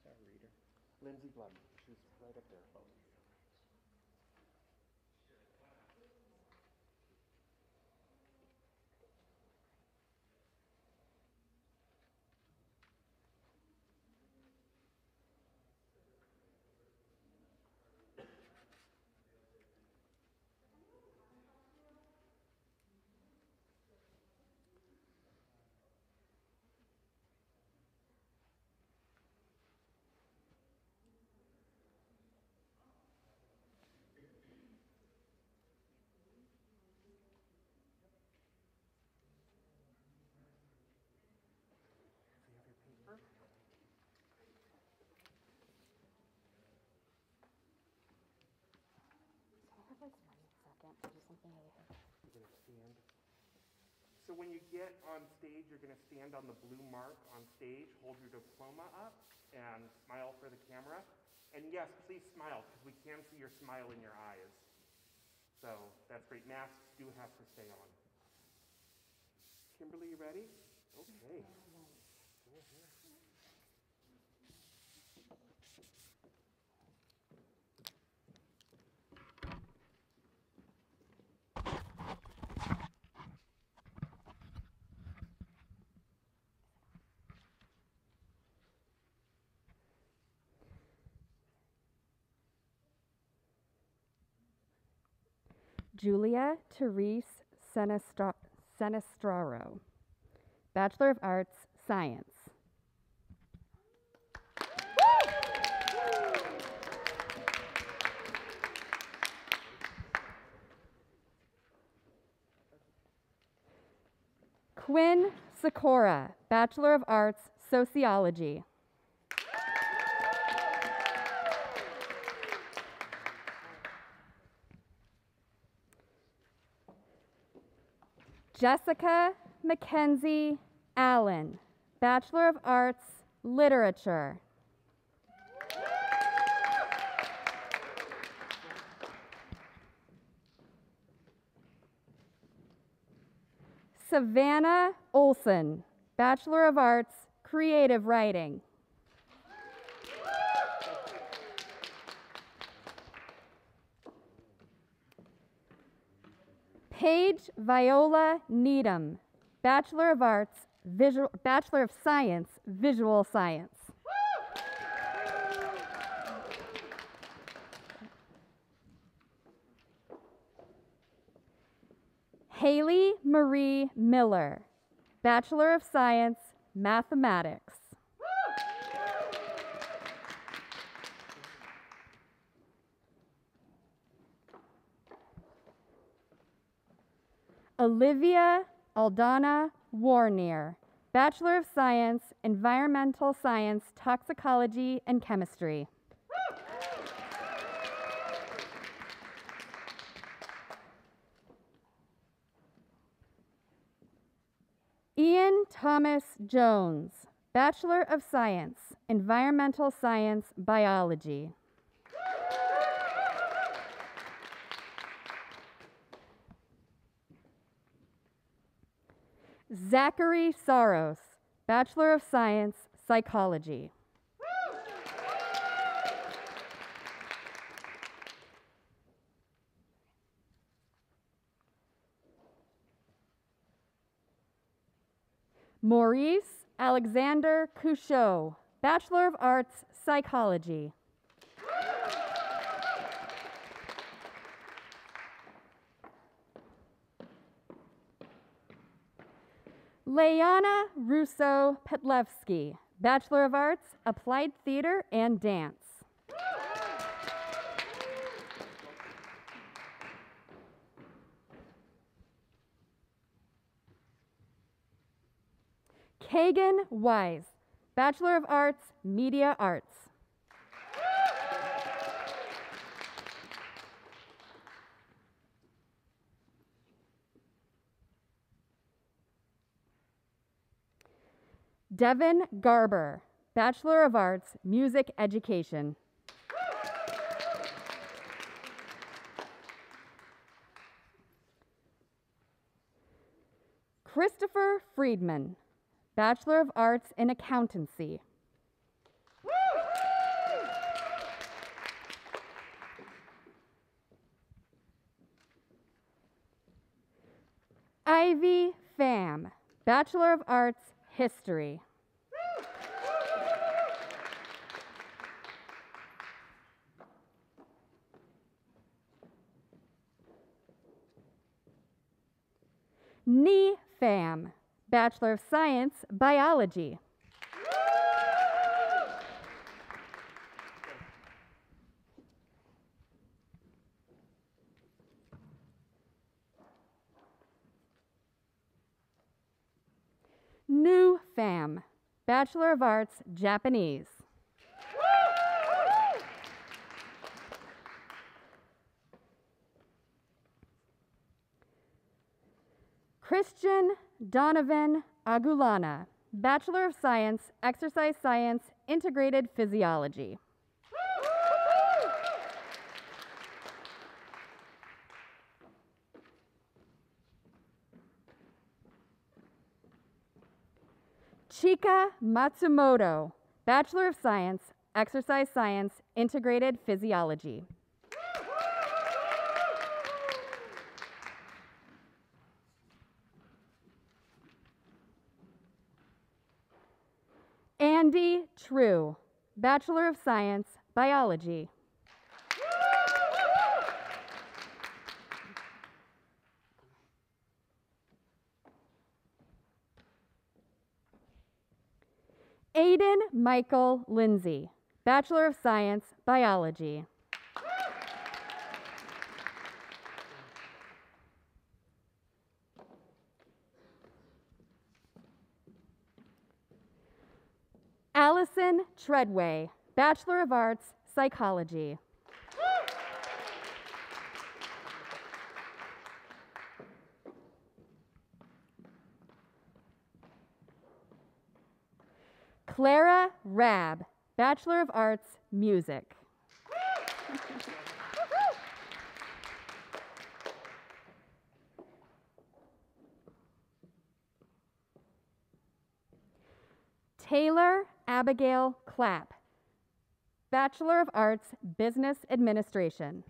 Who's our reader? Lindsay Blum, she's right up there. Do you have your paper? Second, to do something really quick. You're gonna stand. So when you get on stage, you're gonna stand on the blue mark on stage, hold your diploma up, and smile for the camera. And yes, please smile, because we can see your smile in your eyes. So that's great. Masks do have to stay on. Kimberly, you ready? Okay. Julia Therese Senestra- Senestraro, Bachelor of Arts, Science. Quinn Sikora, Bachelor of Arts, Sociology. Jessica Mackenzie Allen, Bachelor of Arts, Literature. Savannah Olson, Bachelor of Arts, Creative Writing. Paige Viola Needham, Bachelor of Arts, Visual, Bachelor of Science, Visual Science. Haley Marie Miller, Bachelor of Science, Mathematics. Olivia Aldana Warnier, Bachelor of Science, Environmental Science, Toxicology, and Chemistry. Ian Thomas Jones, Bachelor of Science, Environmental Science, Biology. Zachary Saros, Bachelor of Science, Psychology. Maurice Alexander Couchot, Bachelor of Arts, Psychology. Layana Russo Petlevsky, Bachelor of Arts, Applied Theater and Dance. Kagan Wise, Bachelor of Arts, Media Arts. Devin Garber, Bachelor of Arts, Music Education. Christopher Friedman, Bachelor of Arts in Accountancy. Ivy Pham, Bachelor of Arts, History. NEFAM, Bachelor of Science, Biology. New Bachelor of Arts, Japanese. Christian Donovan Agulana, Bachelor of Science, Exercise Science, Integrated Physiology. Chika Matsumoto, Bachelor of Science, Exercise Science, Integrated Physiology. Andy True, Bachelor of Science, Biology. Aiden Michael Lindsay, Bachelor of Science, Biology. Allison Treadway, Bachelor of Arts, Psychology. Rab, Bachelor of Arts, Music. Taylor Abigail Clapp, Bachelor of Arts, Business Administration.